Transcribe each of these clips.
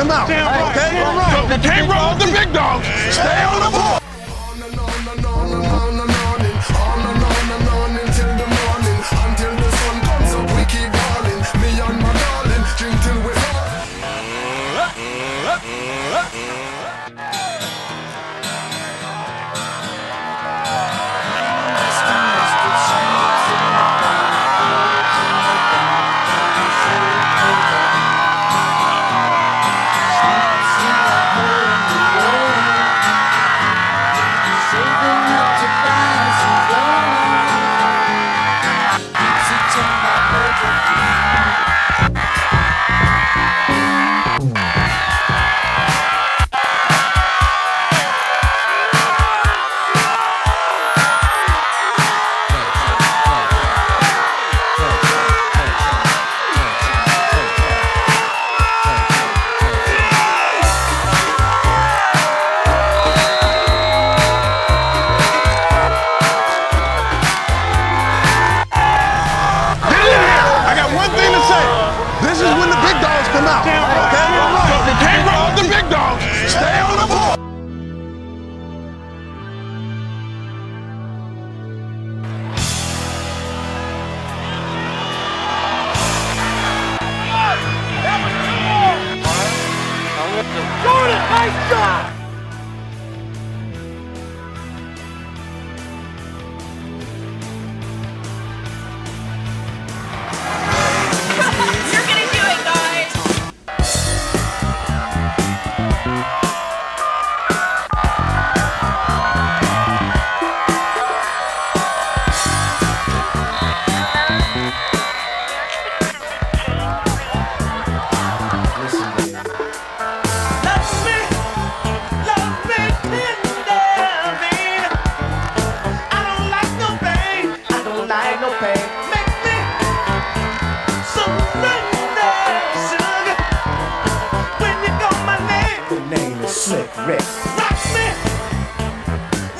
come out. Okay? You can't roll with the big dogs. Stay on the board. Until the sun big dogs come out. Okay? You can't the big dogs. Stay on the board. You're Slick Rick. rock me,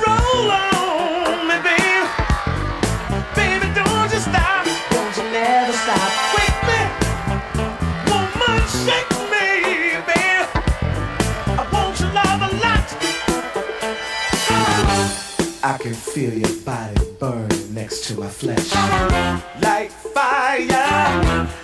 roll on me, baby. Baby, don't you stop, don't you never stop. Wake me, woman, shake me, baby. I want your love a lot. I can feel your body burn next to my flesh. Like fire.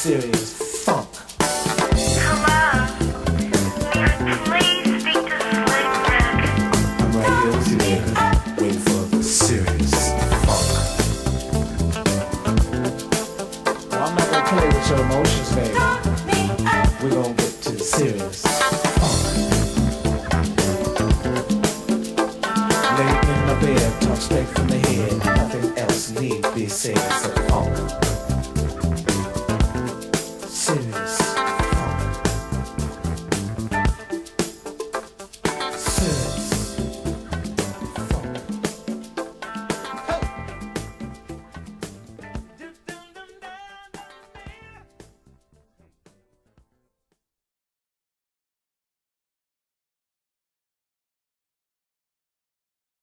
serious funk. Come on, can Hello. Please speak to I'm right here today, waiting for serious funk. Well, I'm not gonna play with your emotions, baby. We're gonna get to serious funk. Lay in my bed, talk straight from the head. Nothing else need be said. So funk.